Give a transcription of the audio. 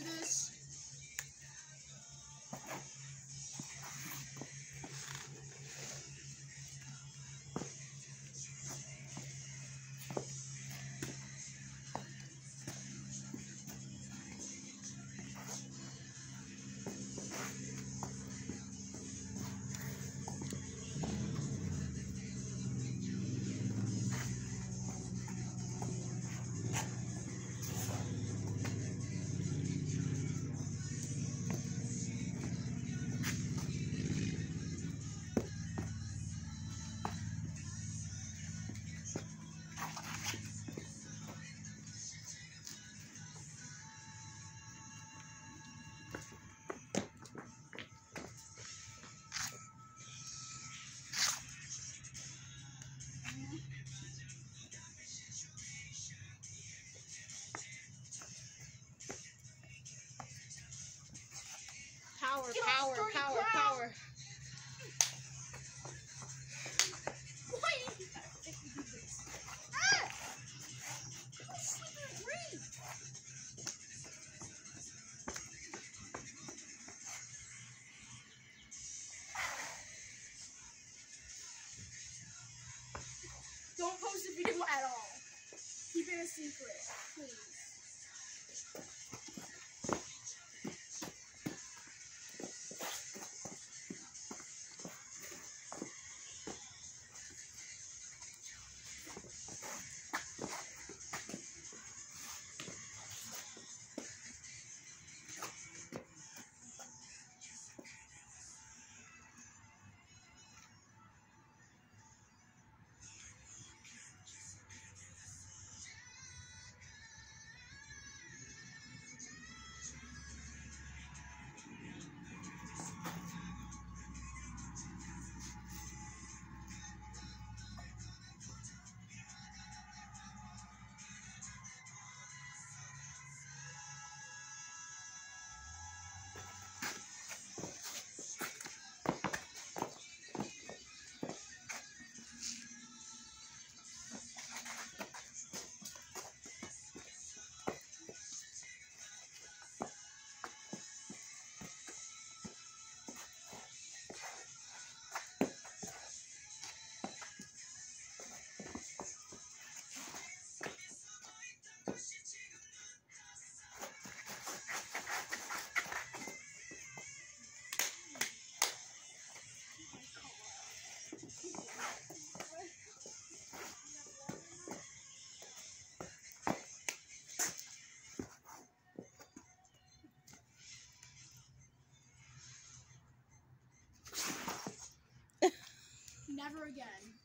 this. Ah! I'm sleeping green. Don't post the video at all. Keep it a secret, please. Again.